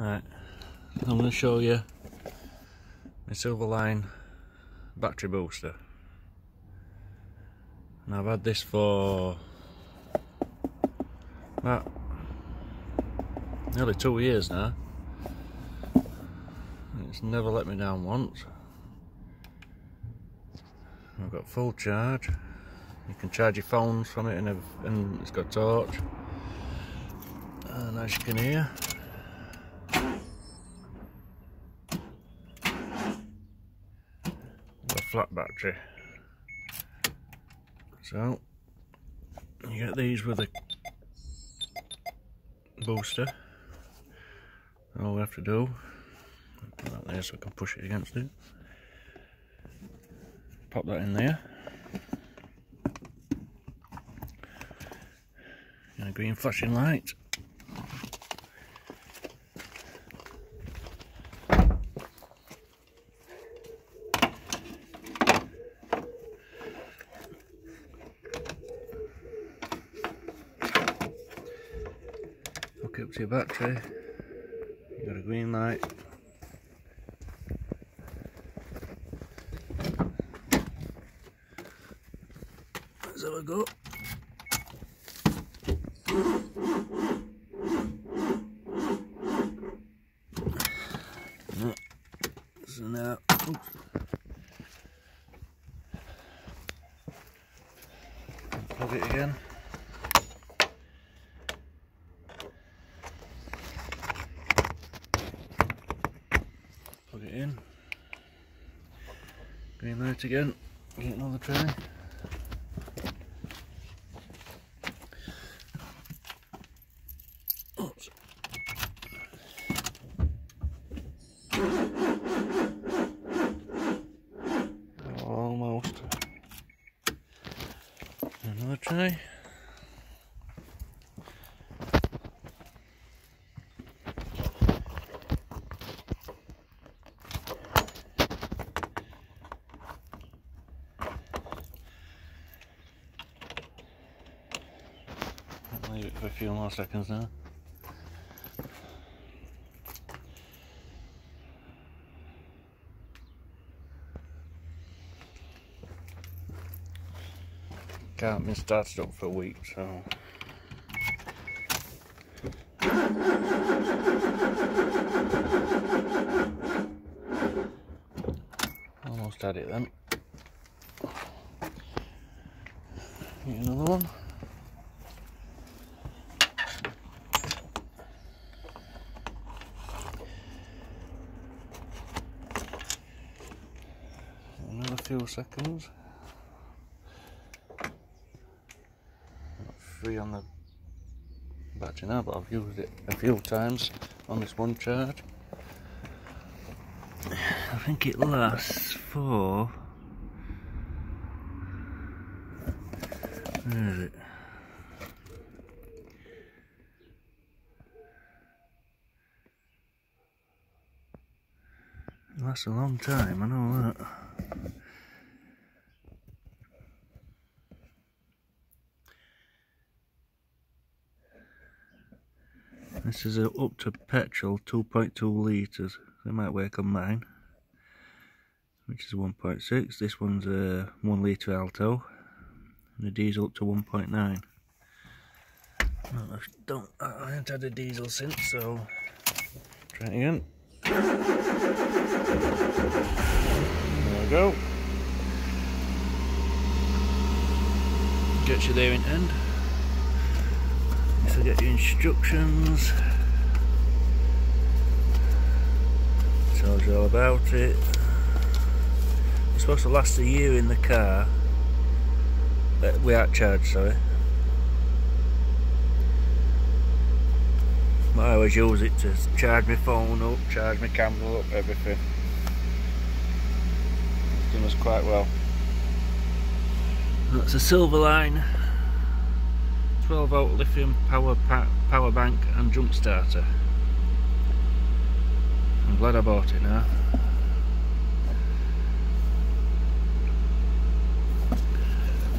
Right, I'm going to show you my Silverline battery booster. And I've had this for about nearly two years now. It's never let me down once. I've got full charge. You can charge your phones from it and, and it's got torch. And as you can hear, flat battery. So you get these with a booster. All we have to do, put that there so I can push it against it. Pop that in there. And a green flashing light. Up to your battery, you got a green light. Let's have a go. So now, oops. plug it again. plug it in. Green light again, get another tray. Oops. Almost. Another tray. leave it for a few more seconds now. Can't been started up for a week, so almost had it then. Another one. Few seconds. free on the battery now, but I've used it a few times on this one charge. I think it lasts for. Where is? It lasts a long time, I know that. This is up to petrol 2.2 litres. It might work on mine. Which is 1.6. This one's a 1 litre alto. And the diesel up to 1.9. Well, I don't I haven't had a diesel since, so try it again. There we go. Get you there in end. So get your instructions. Tells you all about it. It's supposed to last a year in the car. Uh, without charge, sorry. I always use it to charge my phone up, charge my camera up, everything. It's done us quite well. That's a Silverline 12 volt lithium power power bank and jump starter. I'm glad I bought it now.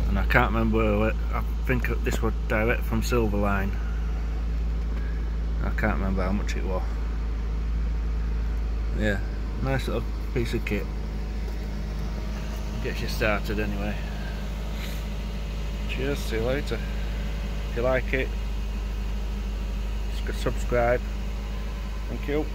And I can't remember, I think this was direct from Silverline. I can't remember how much it was. yeah, nice little piece of kit. Gets you started anyway. Cheers, see you later. If you like it, subscribe. Thank you.